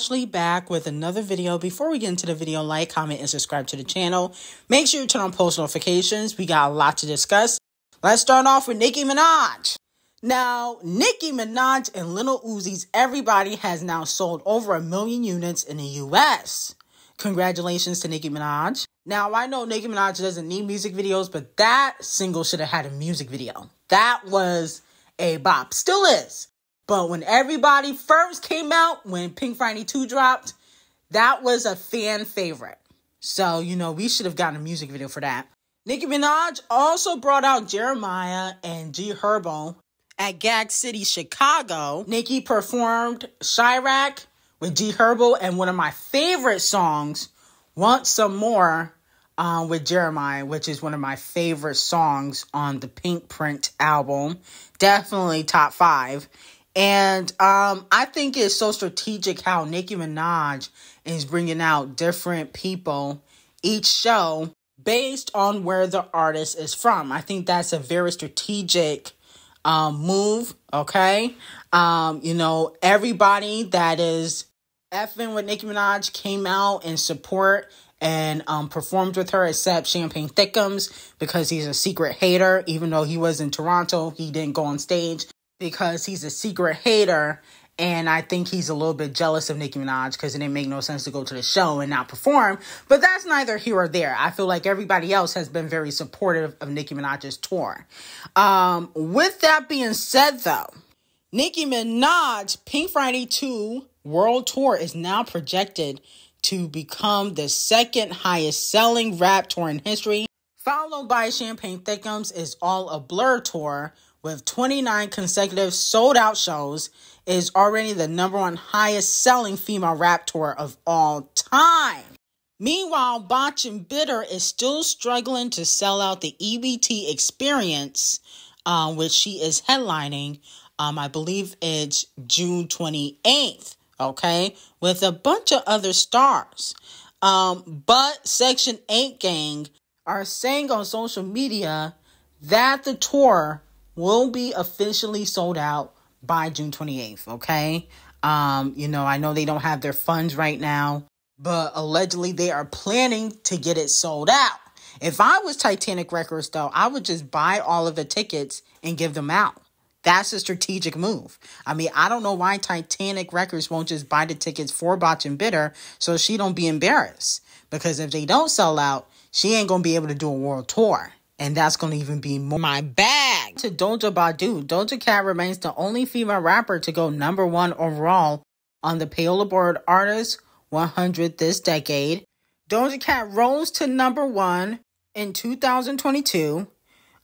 Ashley back with another video. Before we get into the video, like, comment, and subscribe to the channel. Make sure you turn on post notifications. We got a lot to discuss. Let's start off with Nicki Minaj. Now, Nicki Minaj and Lil Uzi's Everybody has now sold over a million units in the US. Congratulations to Nicki Minaj. Now, I know Nicki Minaj doesn't need music videos, but that single should have had a music video. That was a bop. Still is. But when everybody first came out, when Pink Friday 2 dropped, that was a fan favorite. So, you know, we should have gotten a music video for that. Nicki Minaj also brought out Jeremiah and G Herbo at Gag City, Chicago. Nicki performed Chiraq with G Herbo and one of my favorite songs, Want Some More, uh, with Jeremiah, which is one of my favorite songs on the Pink Print album. Definitely top five. And um, I think it's so strategic how Nicki Minaj is bringing out different people each show based on where the artist is from. I think that's a very strategic um, move. Okay. Um, you know, everybody that is effing with Nicki Minaj came out in support and um, performed with her except Champagne Thickums because he's a secret hater. Even though he was in Toronto, he didn't go on stage because he's a secret hater. And I think he's a little bit jealous of Nicki Minaj because it didn't make no sense to go to the show and not perform. But that's neither here or there. I feel like everybody else has been very supportive of Nicki Minaj's tour. Um, with that being said, though, Nicki Minaj Pink Friday 2 World Tour is now projected to become the second highest selling rap tour in history, followed by Champagne Thickums is All a Blur tour, with 29 consecutive sold out shows, is already the number one highest selling female rap tour of all time. Meanwhile, Botch and Bitter is still struggling to sell out the EBT experience, um, which she is headlining. Um, I believe it's June 28th, okay, with a bunch of other stars. Um, but Section 8 gang are saying on social media that the tour will be officially sold out by June 28th, okay? Um, you know, I know they don't have their funds right now, but allegedly they are planning to get it sold out. If I was Titanic Records, though, I would just buy all of the tickets and give them out. That's a strategic move. I mean, I don't know why Titanic Records won't just buy the tickets for Botch and Bitter so she don't be embarrassed. Because if they don't sell out, she ain't gonna be able to do a world tour and that's to even be more my To Doja Badu, Doja Cat remains the only female rapper to go number one overall on the Payola Board Artist 100 this decade. Doja Cat rose to number one in 2022.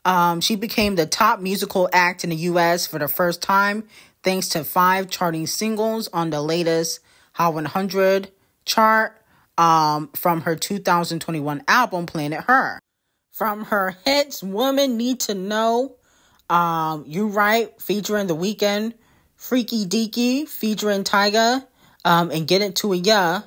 Um, she became the top musical act in the U.S. for the first time, thanks to five charting singles on the latest Hot 100 chart um, from her 2021 album Planet Her from her hits Women Need to Know, um, You Right, featuring The Weeknd, Freaky Deaky, featuring Tyga, um, and Get Into It Yuh.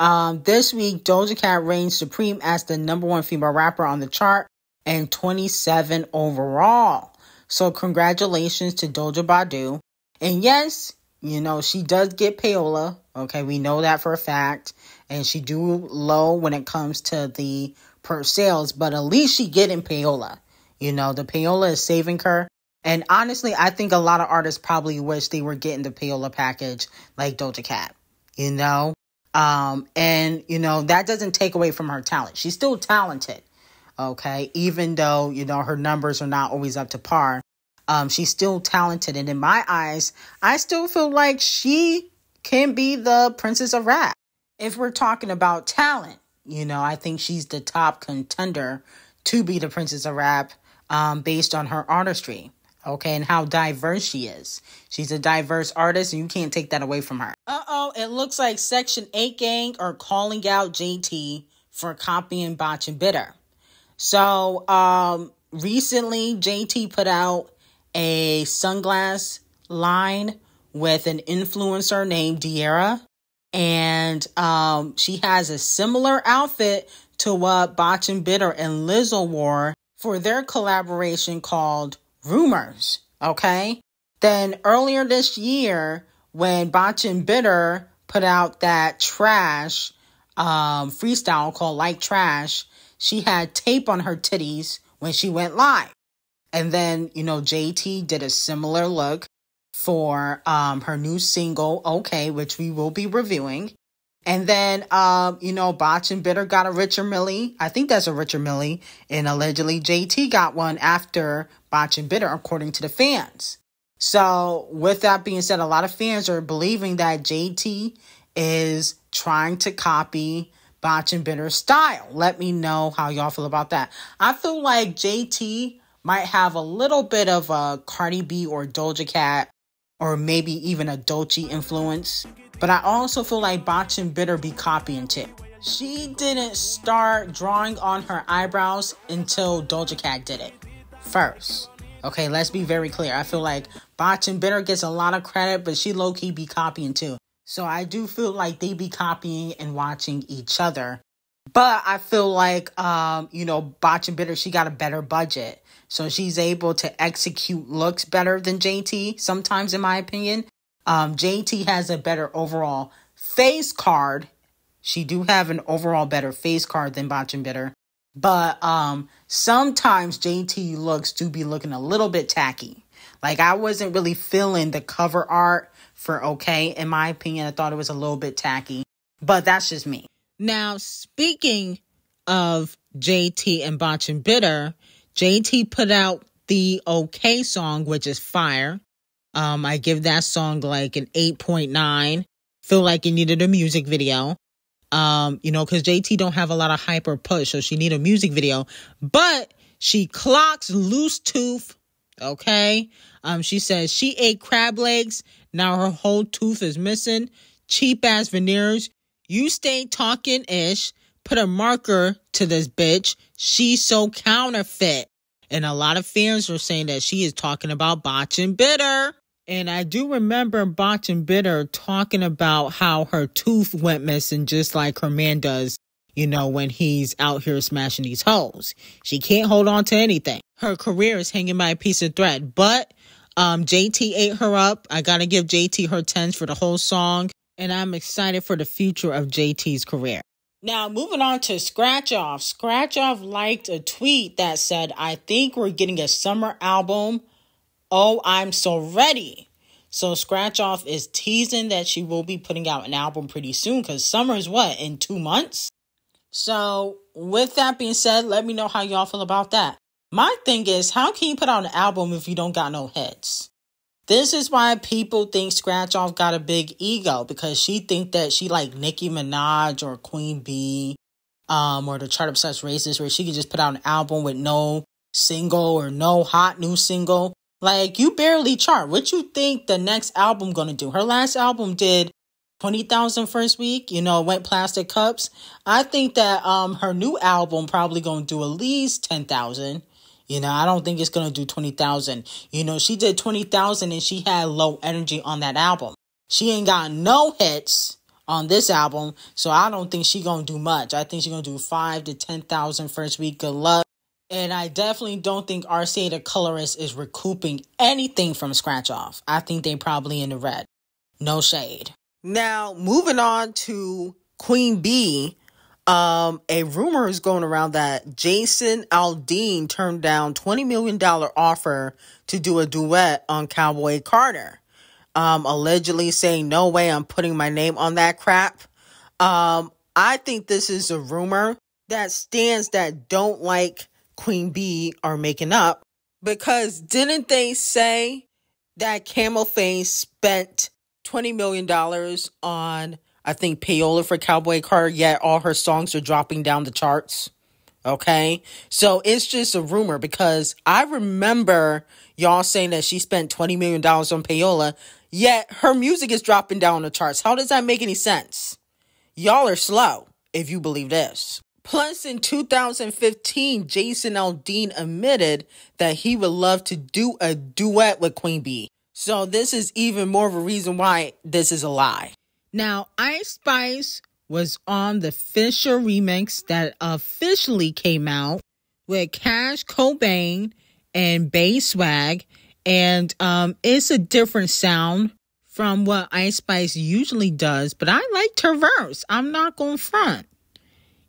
Um, this week, Doja Cat reigns supreme as the number one female rapper on the chart and 27 overall. So, congratulations to Doja Badu. And yes, you know, she does get payola. Okay, we know that for a fact. And she do low when it comes to the per sales, but at least she getting payola. You know, the payola is saving her. And honestly, I think a lot of artists probably wish they were getting the payola package like Doja Cat. You know? Um, and you know, that doesn't take away from her talent. She's still talented. Okay, even though, you know, her numbers are not always up to par. Um, she's still talented, and in my eyes, I still feel like she can be the princess of rap. If we're talking about talent, you know, I think she's the top contender to be the Princess of Rap um, based on her artistry. Okay, and how diverse she is. She's a diverse artist, and you can't take that away from her. Uh oh, it looks like Section 8 gang are calling out JT for copying Botch and Bitter. So, um, recently, JT put out a sunglass line with an influencer named Diera and um, she has a similar outfit to what Botch and Bitter and Lizzo wore for their collaboration called Rumors. Okay. Then earlier this year, when Botch and Bitter put out that trash um, freestyle called Like Trash, she had tape on her titties when she went live. And then, you know, JT did a similar look for um, her new single, Okay, which we will be reviewing. And then, um, you know, Botch and Bitter got a Richard Mille. I think that's a Richard Mille. And allegedly JT got one after Botch and Bitter, according to the fans. So, with that being said, a lot of fans are believing that JT is trying to copy Botch and Bitter style. Let me know how y'all feel about that. I feel like JT might have a little bit of a Cardi B or Doja Cat or maybe even a Dolce influence. But I also feel like Botch and Bitter be copying too. She didn't start drawing on her eyebrows until Doja Cat did it first. Okay, let's be very clear. I feel like Botch and Bitter gets a lot of credit, but she low key be copying too. So I do feel like they be copying and watching each other. But I feel like, um, you know, Botch and Bitter, she got a better budget. So she's able to execute looks better than JT, sometimes, in my opinion. Um, JT has a better overall face card. She do have an overall better face card than Botch and Bitter. But um, sometimes JT looks do be looking a little bit tacky. Like I wasn't really feeling the cover art for okay. In my opinion, I thought it was a little bit tacky, but that's just me. Now, speaking of JT and Botch and Bitter, JT put out the okay song, which is fire. Um, I give that song like an 8.9. Feel like it needed a music video. Um, you know, because JT don't have a lot of hyper push, so she need a music video. But she clocks loose tooth. Okay. Um, she says she ate crab legs. Now her whole tooth is missing. Cheap ass veneers. You stay talking ish. Put a marker to this bitch. She's so counterfeit. And a lot of fans were saying that she is talking about Botch and Bitter. And I do remember Botch and Bitter talking about how her tooth went missing, just like her man does, you know, when he's out here smashing these hoes. She can't hold on to anything. Her career is hanging by a piece of thread. But um, JT ate her up. I gotta give JT her tens for the whole song. And I'm excited for the future of JT's career. Now, moving on to Scratch Off. Scratch Off liked a tweet that said, I think we're getting a summer album Oh, I'm So Ready. So Scratch Off is teasing that she will be putting out an album pretty soon because summer is what, in two months? So, with that being said, let me know how y'all feel about that. My thing is, how can you put out an album if you don't got no hits? This is why people think Scratch Off got a big ego because she think that she like Nicki Minaj or Queen Bee, um, or the chart obsessed races where she can just put out an album with no single or no hot new single like you barely chart. What you think the next album gonna do? Her last album did 20,000 first week, you know, went plastic cups. I think that um her new album probably going to do at least 10,000. You know, I don't think it's to do 20,000. You know, she did 20,000 and she had low energy on that album. She ain't got no hits on this album, so I don't think she to do much. I think she to do 5 to 10,000 first week. Good luck. And I definitely don't think RCA the colorist is recouping anything from scratch off. I think they probably in the red. No shade. Now, moving on to Queen Bee, um, a rumor is going around that Jason Aldean turned down $20 million offer to do a duet on Cowboy Carter. Um, allegedly saying, no way I'm putting my name on that crap. Um, I think this is a rumor that stands that don't like Queen Bee are making up because didn't they say that Camel Face spent $20 million on, I think, payola for Cowboy Carter, yet all her songs are dropping down the charts? Okay. So it's just a rumor because I remember y'all saying that she spent $20 million on payola, yet her music is dropping down the charts. How does that make any sense? Y'all are slow if you believe this. Plus, in 2015, Jason Aldean admitted that he would love to do a duet with Queen Bee. So, this is even more of a reason why this is a lie. Now, Ice Spice was on the Fisher remix that officially came out with Cash Cobain and Bay Swag, and um, it's a different sound from what Ice Spice usually does, but I liked her verse. I'm not going to front.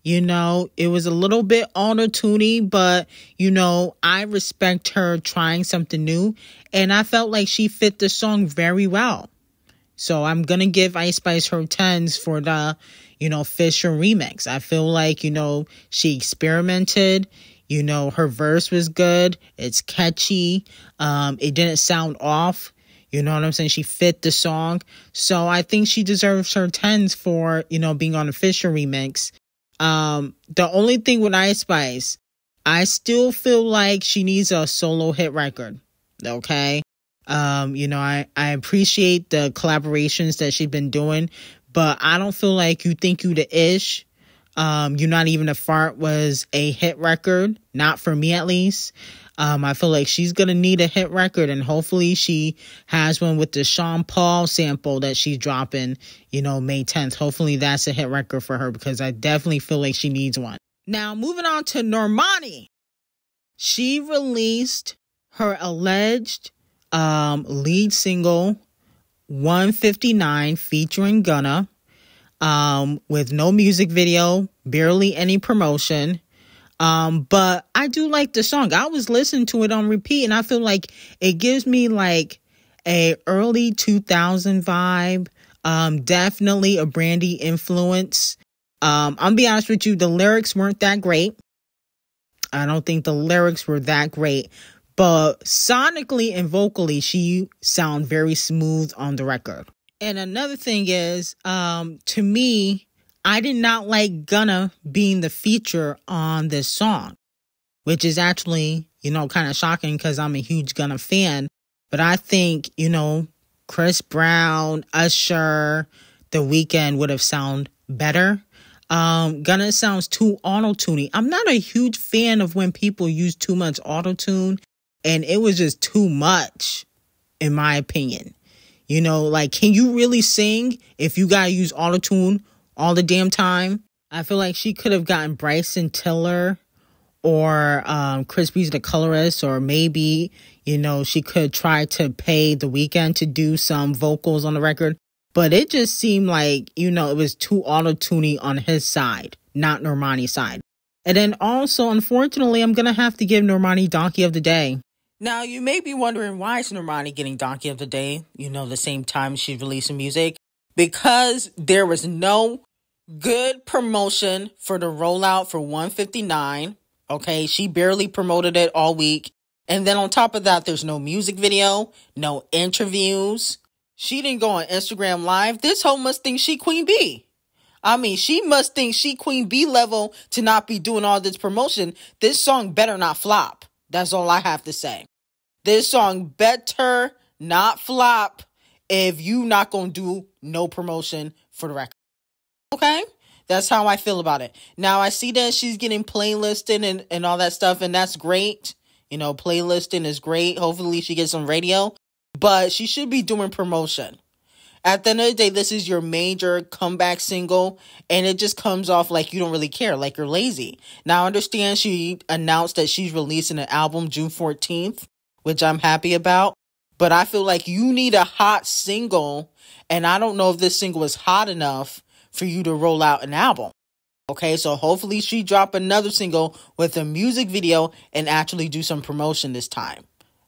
You know, it was a little bit auto tuny, but you know, I respect her trying something new, and I felt like she fit the song very well. So I'm gonna give Ice Spice her tens for the, you know, Fisher remix. I feel like you know she experimented. You know, her verse was good. It's catchy. Um, it didn't sound off. You know what I'm saying? She fit the song. So I think she deserves her tens for, you know, being on the Fisher remix. Um, the only thing with Ice Spice, I still feel like she needs a solo hit record. Okay. Um, you know, I, I appreciate the collaborations that she's been doing, but I don't feel like you think you the ish. Um, You're Not Even a Fart was a hit record, not for me at least. Um, I feel like she's gonna need a hit record, and hopefully she has one with the Sean Paul sample that she's dropping, you know, May 10th. Hopefully that's a hit record for her because I definitely feel like she needs one. Now, moving on to Normani. She released her alleged um, lead single 159 featuring Gunna um, with no music video, barely any promotion. Um, but I do like the song. I was listening to it on repeat and I feel like it gives me like a early 2000 vibe. Um, definitely a Brandy influence. Um, I'll be honest with you, the lyrics weren't that great. I don't think the lyrics were that great, but sonically and vocally, she sound very smooth on the record. And another thing is, um, to me, I did not like Gunna being the feature on this song, which is actually, you know, kind of shocking because I'm a huge Gunna fan. But I think, you know, Chris Brown, Usher, The Weeknd would have sound better. Um, Gunna sounds too auto tuny. I'm not a huge fan of when people use too much auto tune, and it was just too much, in my opinion. You know, like, can you really sing if you gotta use auto tune all the damn time. I feel like she could have gotten Bryson Tiller or um, Breezy the colorist, or maybe, you know, she could try to pay The Weeknd to do some vocals on the record. But it just seemed like, you know, it was too auto tuny on his side, not Normani's side. And then also, unfortunately, I'm going to have to give Normani Donkey of the Day. Now, you may be wondering why is Normani getting Donkey of the Day, you know, the same time she's releasing music? Because there was no good promotion for the rollout for 159. Okay, she barely promoted it all week. And then on top of that, there's no music video, no interviews. She didn't go on Instagram Live. This hoe must think she Queen B. I mean, she must think she Queen B level to not be doing all this promotion. This song better not flop. That's all I have to say. This song better not flop if you not gonna do no promotion for the record. Okay? That's how I feel about it. Now I see that she's getting playlisting and, and all that stuff, and that's great. You know, playlisting is great. Hopefully she gets some radio. But she should be doing promotion. At the end of the day, this is your major comeback single, and it just comes off like you don't really care, like you're lazy. Now, I understand she announced that she's releasing an album June 14th, which I'm happy about. But I feel like you need a hot single, and I don't know if this single is hot enough for you to roll out an album. Okay, so hopefully she drop another single with a music video and actually do some promotion this time.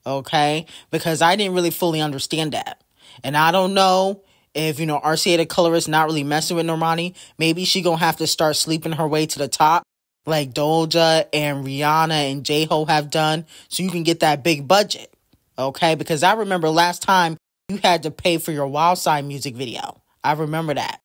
Okay, because I didn't really fully understand that. And I don't know if, you know, RCA the colorist not really messing with Normani. Maybe she gonna have to start sleeping her way to the top like Doja and Rihanna and J-Ho have done so you can get that big budget. Okay, because I remember last time you had to pay for your Wild Side music video. I remember that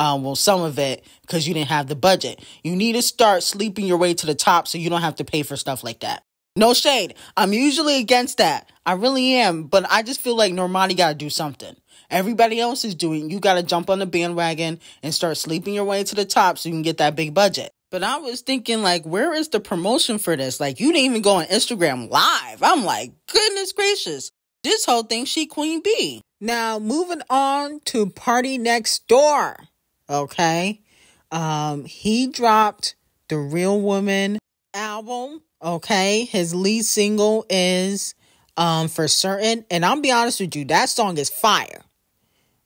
um, well, some of it because you didn't have the budget. You need to start sleeping your way to the top so you don't have to pay for stuff like that. No shade. I'm usually against that. I really am, but I just feel like Normani got to do something. Everybody else is doing. You got to jump on the bandwagon and start sleeping your way to the top so you can get that big budget. But I was thinking, like, where is the promotion for this? Like, you didn't even go on Instagram live. I'm like, goodness gracious. This whole thing, she Queen Bee. Now, moving on to Party Next Door. Okay. Um, he dropped the Real Woman album. Okay. His lead single is um for certain. And I'll be honest with you, that song is fire.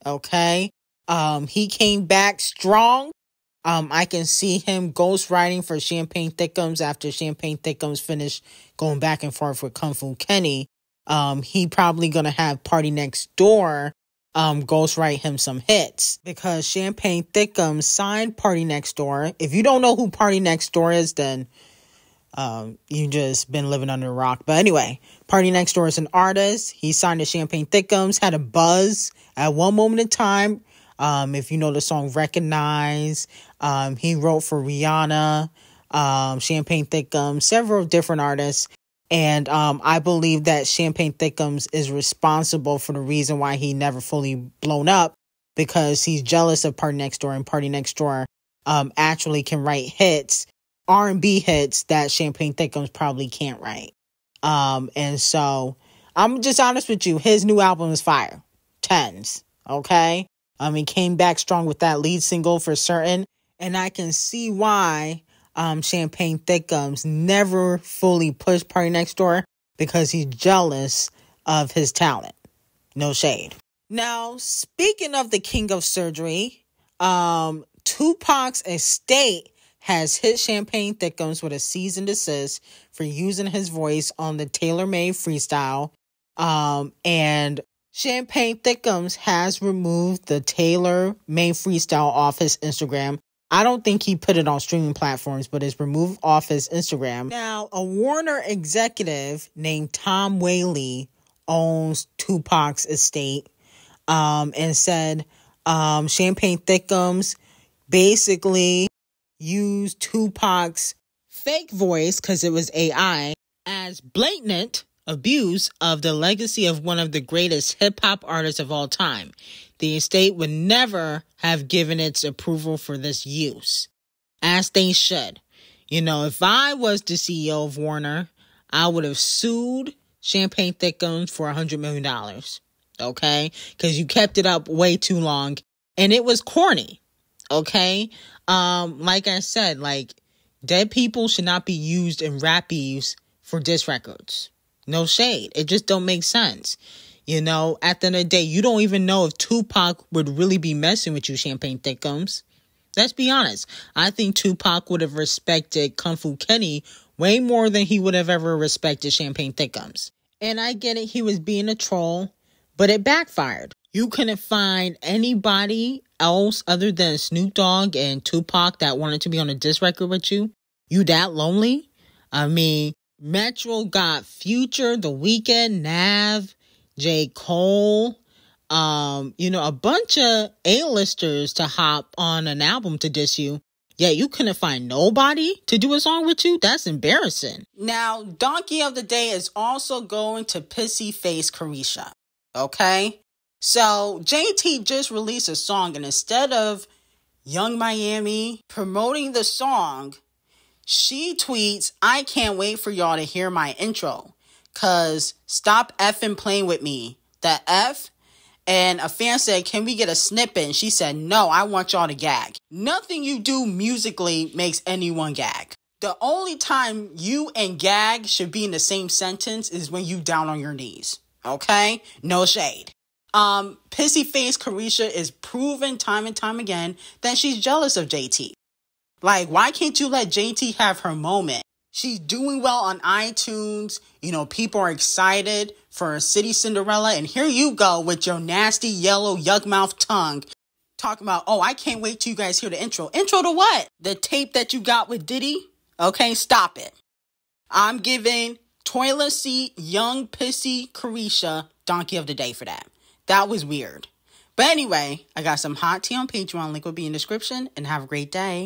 Okay. Um, he came back strong. Um, I can see him ghostwriting for Champagne Thickums after Champagne Thickums finished going back and forth with Kung Fu Kenny. Um, he probably gonna have Party Next Door um ghostwrite him some hits because Champagne Thickums signed Party Next Door. If you don't know who Party Next Door is, then um, you just been living under a rock. But anyway, Party Next Door is an artist. He signed to Champagne Thickums, had a buzz at one moment in time. Um, if you know the song Recognize, um, he wrote for Rihanna, um, Champagne Thickums, several different artists. And um, I believe that Champagne Thickums is responsible for the reason why he never fully blown up because he's jealous of Party Next Door and Party Next Door um, actually can write hits R&B hits that Champagne Thickums probably can't write. Um, and so I'm just honest with you. His new album is fire. Tens. Okay. Um, he came back strong with that lead single for certain. And I can see why um Champagne Thickums never fully pushed Party Next Door because he's jealous of his talent. No shade. Now, speaking of the king of surgery, um, Tupac's estate has hit Champagne Thickums with a cease and desist for using his voice on the Taylor Made freestyle. Um, and Champagne Thickums has removed the Taylor Made freestyle off his Instagram. I don't think he put it on streaming platforms, but it's removed off his Instagram. Now, a Warner executive named Tom Whalley owns Tupac's estate um, and said um, Champagne Thickums basically used Tupac's fake voice because it was AI as blatant abuse of the legacy of one of the greatest hip hop artists of all time. The estate would never have given its approval for this use, as they should. You know, if I was the CEO of Warner, I would have sued Champagne Thickums for a $100 million. Okay? Because you kept it up way too long and it was corny. Okay? Um, like I said, like dead people should not be used in rap for diss records. No shade. It just don't make sense. You know, at the end of the day, you don't even know if Tupac would really be messing with you, Champagne Thickums. Let's be honest. I think Tupac would have respected Kung Fu Kenny way more than he would have ever respected Champagne Thickums. And I get it, he was being a troll, but it backfired. You couldn't find anybody else other than Snoop Dogg and Tupac that wanted to be on a diss record with you? You that lonely? I mean, Metro got Future, The Weeknd, Nav, J. Cole, um, you know, a bunch of A-listers to hop on an album to diss you. Yeah, you couldn't find nobody to do a song with you? That's embarrassing. Now, Donkey of the Day is also going to Pissy Face Caresha. Okay? So JT just released a song, and instead of Yung Miami promoting the song, she tweets, I can't wait for y'all to hear my intro. Cause stop effing playing with me. The F. And a fan said, Can we get a snippet? And she said, No, I want y'all to gag. Nothing you do musically makes anyone gag. The only time you and gag should be in the same sentence is when you down on your knees. Okay? No shade. Um, Pissy Face Caresha is proven time and time again that she's jealous of JT. Like, why can't you let JT have her moment? She's doing well on iTunes. You know, people are excited for a City Cinderella. And here you go with your nasty yellow yuck mouth tongue talking about, oh, I can't wait till you guys hear the intro. Intro to what? The tape that you got with Diddy? Okay, stop it. I'm giving toilet seat young pissy Caresha donkey of the day for that. That was weird. But anyway, I got some hot tea on Patreon. Link will be in the description and have a great day.